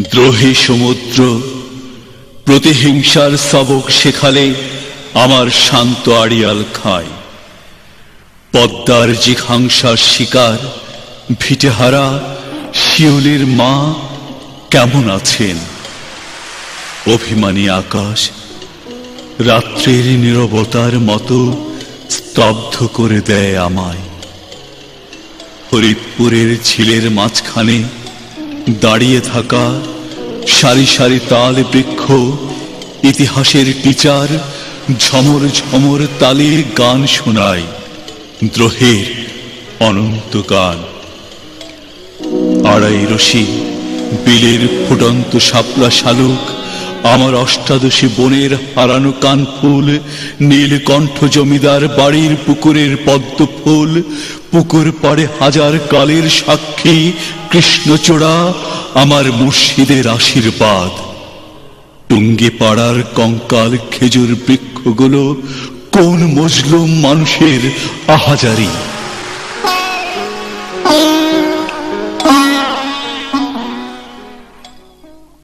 দ্রোহী সমুদ্র, প্রতিহিংসার সবক শেখালে আমার শান্ত আড়িয়াল খায়। পদ্মার জিঘাংসার শিকার, ভিটেহারা, শিউলির মা কেমন আছেন? অভিমানী আকাশ, রাত্রের নীরবতার মতো স্তব্ধ করে দেয় আমায়। ফরিদপুরের ঝিলের মাঝখানে দাঁড়িয়ে থাকা, সারি সারি তাল বৃক্ষ, ইতিহাসের টিচার, ঝমর ঝমর তালে গান শোনায় দ্রোহের অনন্ত গান। আড়াই রশি, বিলের ফুটন্ত শাপলা শালুক আমার অষ্টাদশী বনের হারানো কান ফুল নীলকণ্ঠ জমিদার বাড়ির পুকুরের পদ্ম ফুল পুকুর পাড়ে হাজার কালের সাক্ষী কৃষ্ণচূড়া, আমার মুর্শিদের আশীর্বাদ। টুঙ্গি পাড়ার কঙ্কাল খেজুর বৃক্ষগুলো কোন মজলুম মানুষের আহাজারি?